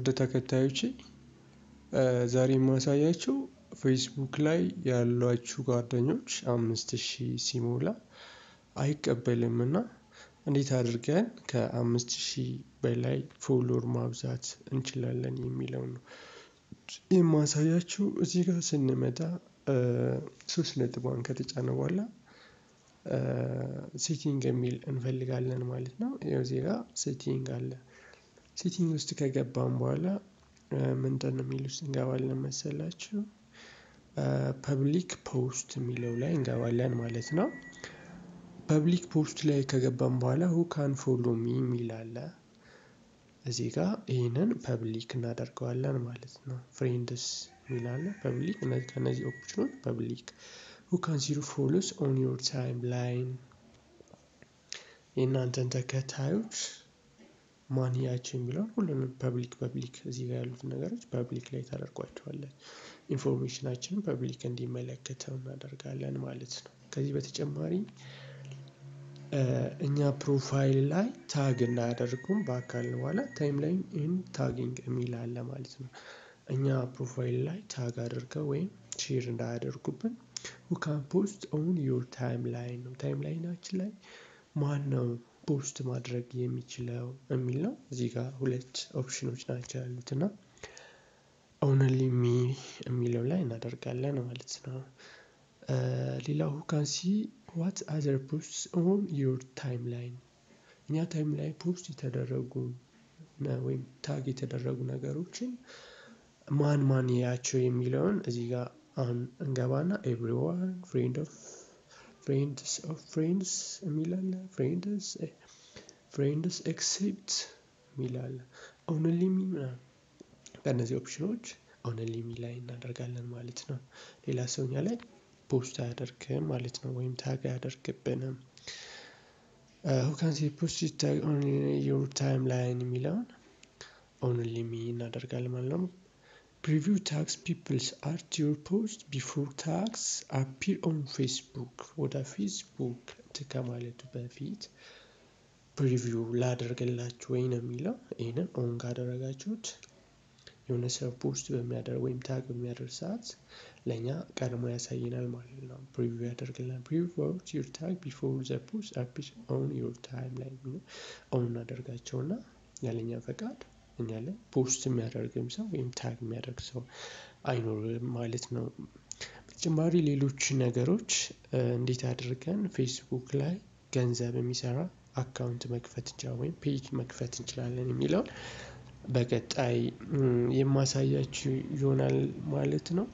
ወደ ተከታዮቼ ዛሬ የማሳያቸው ፌስቡክ ላይ ያሏችሁ ጓደኞች አምስት ሺህ ሲሞላ አይቀበልም እና እንዴት አድርገን ከአምስት ሺህ በላይ follower ማብዛት እንችላለን የሚለው ነው። የማሳያችሁ እዚህ ጋር ስንመጣ ሶስት ነጥቧን ከተጫነ በኋላ setting የሚል እንፈልጋለን ማለት ነው። ያው እዚህ ጋር setting አለ። setting ውስጥ ከገባን በኋላ ምንድን ነው የሚል ውስጥ እንገባለን መሰላችሁ? public post የሚለው ላይ እንገባለን ማለት ነው። public post ላይ ከገባን በኋላ who can follow me የሚል አለ። እዚህ ጋር ይህንን public እናደርገዋለን ማለት ነው። friends የሚል public ከነዚህ option ኖች public who can see your followers on your timeline የእናንተን ተከታዮች ማን ያቸው የሚለውን ሁሉንም public public እዚህ ጋር ያሉት ነገሮች public ላይ ታደርጓቸዋለን። information ናችንን public እንዲመለከተው እናደርጋለን ማለት ነው። ከዚህ በተጨማሪ እኛ profile ላይ tag እንዳያደርጉም በአካል በኋላ timeline and tagging የሚል አለ ማለት ነው። እኛ profile ላይ tag አድርገው ወይም share እንዳያደርጉብን can post on your timeline ነው timeline ኣችን ላይ ማን ነው post ማድረግ የሚችለው የሚል ነው። እዚህ ጋር ሁለት ኦፕሽኖች ናቸው ያሉት እና only me የሚለው ላይ እናደርጋለን ማለት ነው። ሌላው who can see what other posts on your timeline እኛ timeline ፖስት የተደረጉ ወይም tag የተደረጉ ነገሮችን ማን ማን ያያቸው የሚለውን እዚህ ጋር አሁን እንገባና everyone friend of friends of friends የሚል አለ friends friends except የሚል አለ only me ምናምን በእነዚህ option ኦች only me ላይ እናደርጋለን ማለት ነው። ሌላ ሰው እኛ ላይ post አያደርግም ማለት ነው ወይም tag አያደርግብንም። who can see post tag on your timeline የሚለውን only me እናደርጋለን ማለት ነው። preview tags peoples add your post before tags appear on Facebook ወደ ፌስቡክ ከማለቱ በፊት preview ላደርግላችሁ ወይ ነው የሚለው? ይህንን on ካደረጋችሁት የሆነ ሰው post በሚያደርግ ወይም tag በሚያደርግ ሰዓት ለእኛ ቀድሞ ያሳየናል ማለት ነው። preview ያደርግልናል። preview out your tag before the post appear on your timeline on እናደርጋቸውና ያለኛ ፈቃድ ላይ post የሚያደርግም ሰው ወይም tag የሚያደርግ ሰው አይኖርም ማለት ነው። በተጨማሪ ሌሎች ነገሮች እንዴት አድርገን ፌስቡክ ላይ ገንዘብ የሚሰራ account መክፈት እንችላለን ወይም page መክፈት እንችላለን የሚለውን በቀጣይ የማሳያችሁ ይሆናል ማለት ነው።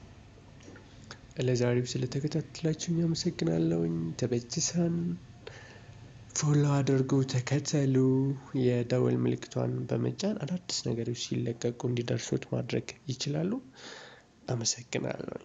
ለዛሬው ስለተከታተላችሁኝ አመሰግናለሁኝ። ተበጅሰን ፎሎ አድርጉ ተከተሉ የደወል ምልክቷን በመጫን አዳዲስ ነገሮች ሲለቀቁ እንዲደርሱት ማድረግ ይችላሉ። አመሰግናለሁ።